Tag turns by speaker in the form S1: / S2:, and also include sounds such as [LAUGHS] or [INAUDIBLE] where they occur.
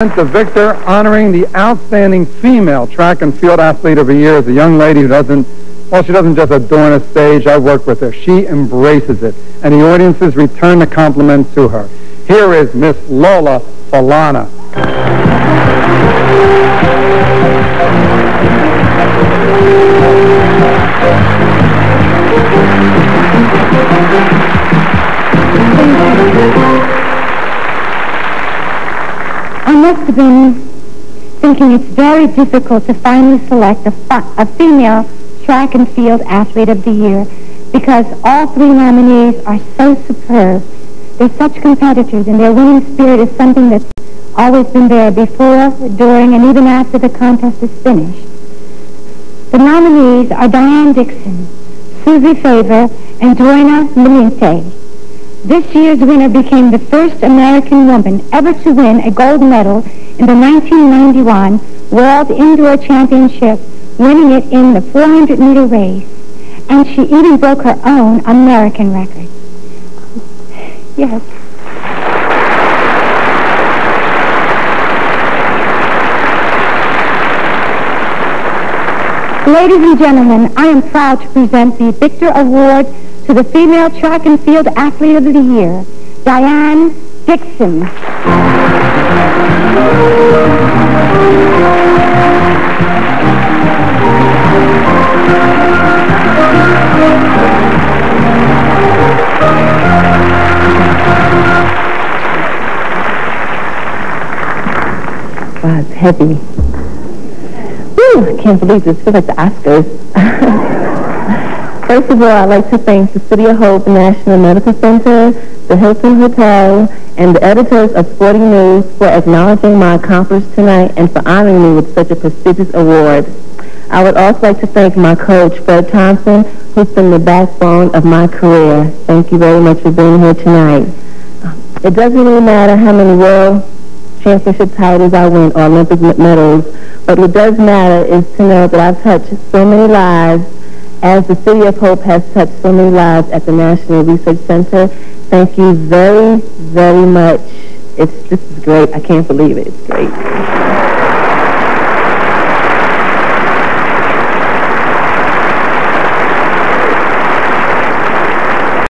S1: The victor honoring the outstanding female track and field athlete of the year is a young lady who doesn't, well, she doesn't just adorn a stage. I work with her. She embraces it, and the audiences return the compliment to her. Here is Miss Lola Falana.
S2: Must been thinking it's very difficult to finally select a, a female track and field athlete of the year because all three nominees are so superb. They're such competitors and their winning spirit is something that's always been there before, during, and even after the contest is finished. The nominees are Diane Dixon, Suzy Favor, and Joyna Minite. This year's winner became the first American woman ever to win a gold medal in the 1991 World Indoor Championship, winning it in the 400-meter race. And she even broke her own American record. Yes. Ladies and gentlemen, I am proud to present the Victor Award to the Female Track and Field Athlete of the Year, Diane Dixon.
S3: Wow, it's heavy. Woo, I can't believe this. feels like the Oscars. [LAUGHS] First of all, I'd like to thank the City of Hope National Medical Center, the Hilton Hotel, and the editors of Sporting News for acknowledging my accomplishments tonight and for honoring me with such a prestigious award. I would also like to thank my coach, Fred Thompson, who's been the backbone of my career. Thank you very much for being here tonight. It doesn't really matter how many world championship titles I win or Olympic medals, but what does matter is to know that I've touched so many lives as the City of Hope has touched so many lives at the National Research Center, thank you very, very much. It's, this is great. I can't believe it. It's great.